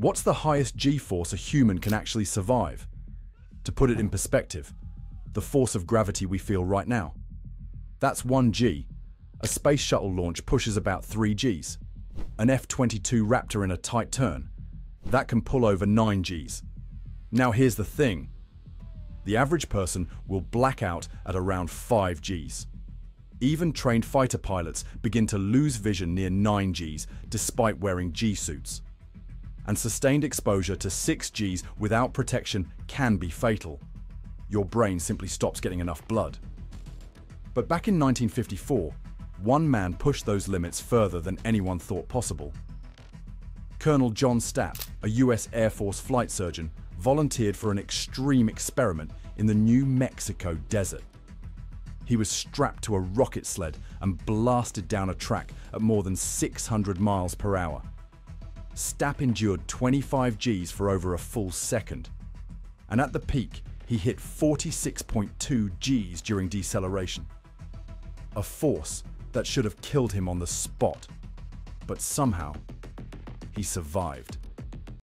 What's the highest G-force a human can actually survive? To put it in perspective, the force of gravity we feel right now. That's 1 G. A space shuttle launch pushes about 3 Gs. An F-22 Raptor in a tight turn, that can pull over 9 Gs. Now here's the thing. The average person will black out at around 5 Gs. Even trained fighter pilots begin to lose vision near 9 Gs despite wearing G-suits and sustained exposure to 6Gs without protection can be fatal. Your brain simply stops getting enough blood. But back in 1954, one man pushed those limits further than anyone thought possible. Colonel John Stapp, a US Air Force flight surgeon, volunteered for an extreme experiment in the New Mexico desert. He was strapped to a rocket sled and blasted down a track at more than 600 miles per hour. Stapp endured 25 Gs for over a full second. And at the peak, he hit 46.2 Gs during deceleration. A force that should have killed him on the spot. But somehow, he survived.